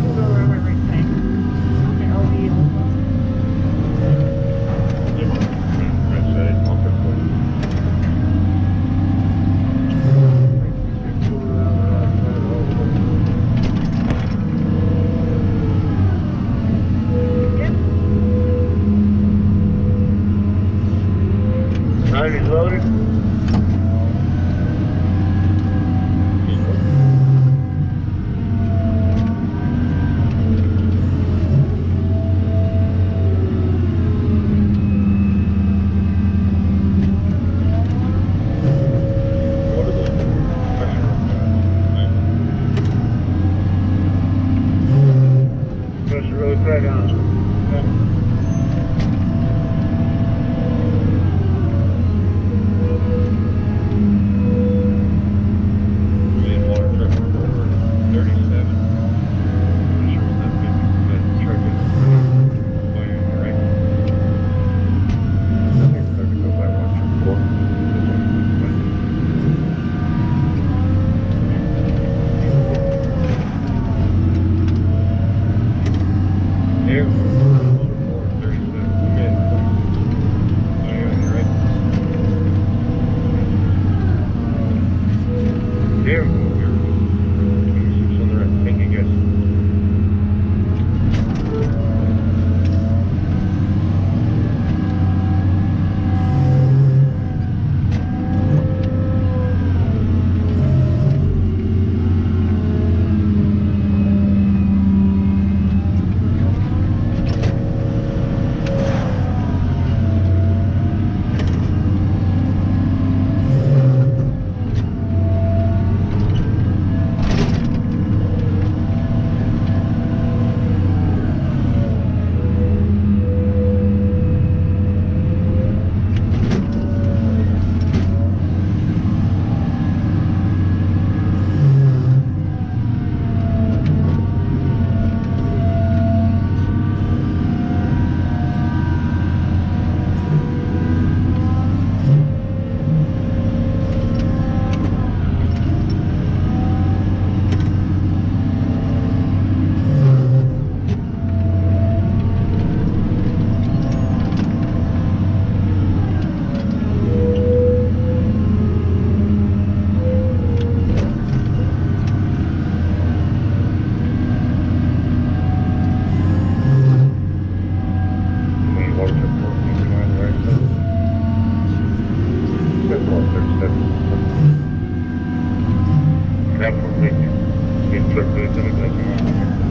Thank you. comigo. என்றைக்கு என்ற பிரச்சனை